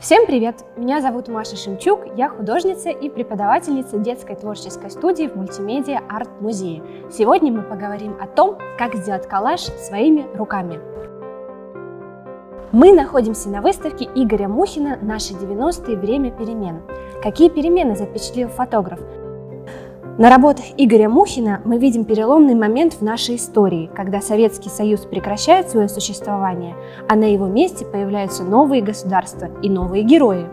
Всем привет! Меня зовут Маша Шемчук, я художница и преподавательница детской творческой студии в мультимедиа арт-музее. Сегодня мы поговорим о том, как сделать коллаж своими руками. Мы находимся на выставке Игоря Мухина «Наши 90-е. Время перемен». Какие перемены запечатлел фотограф? На работах Игоря Мухина мы видим переломный момент в нашей истории, когда Советский Союз прекращает свое существование, а на его месте появляются новые государства и новые герои.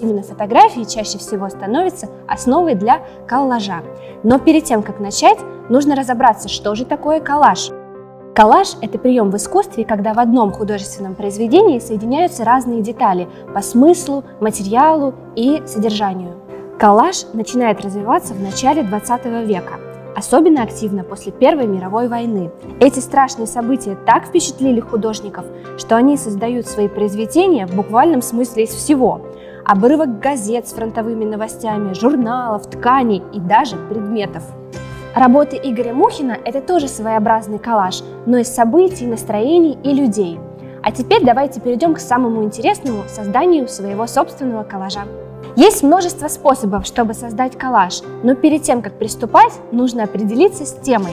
Именно фотографии чаще всего становятся основой для коллажа. Но перед тем, как начать, нужно разобраться, что же такое коллаж. Коллаж – это прием в искусстве, когда в одном художественном произведении соединяются разные детали по смыслу, материалу и содержанию. Коллаж начинает развиваться в начале 20 века, особенно активно после Первой мировой войны. Эти страшные события так впечатлили художников, что они создают свои произведения в буквальном смысле из всего. Обрывок газет с фронтовыми новостями, журналов, тканей и даже предметов. Работы Игоря Мухина – это тоже своеобразный коллаж, но из событий, настроений и людей. А теперь давайте перейдем к самому интересному – созданию своего собственного коллажа. Есть множество способов, чтобы создать коллаж, но перед тем, как приступать, нужно определиться с темой.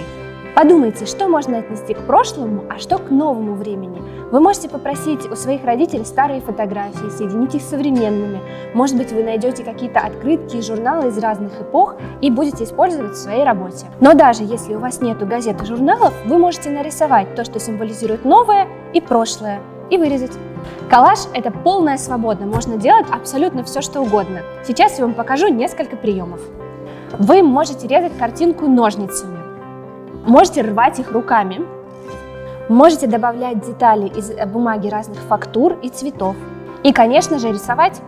Подумайте, что можно отнести к прошлому, а что к новому времени. Вы можете попросить у своих родителей старые фотографии, соединить их с современными. Может быть, вы найдете какие-то открытки и журналы из разных эпох и будете использовать в своей работе. Но даже если у вас нету газет и журналов, вы можете нарисовать то, что символизирует новое и прошлое, и вырезать. Коллаж – это полная свобода, можно делать абсолютно все, что угодно. Сейчас я вам покажу несколько приемов. Вы можете резать картинку ножницами, можете рвать их руками, можете добавлять детали из бумаги разных фактур и цветов. И, конечно же, рисовать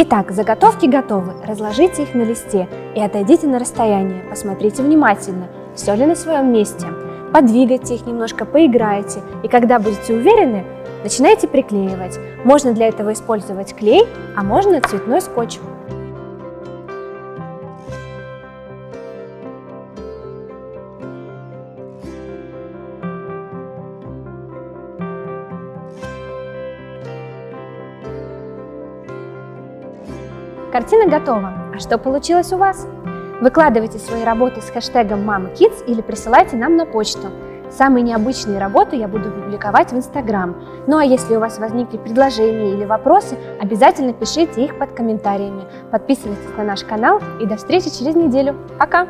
Итак, заготовки готовы. Разложите их на листе и отойдите на расстояние. Посмотрите внимательно, все ли на своем месте. Подвигайте их немножко, поиграйте. И когда будете уверены, начинайте приклеивать. Можно для этого использовать клей, а можно цветной скотч. Картина готова. А что получилось у вас? Выкладывайте свои работы с хэштегом MamKids или присылайте нам на почту. Самые необычные работы я буду публиковать в Инстаграм. Ну а если у вас возникли предложения или вопросы, обязательно пишите их под комментариями. Подписывайтесь на наш канал и до встречи через неделю. Пока!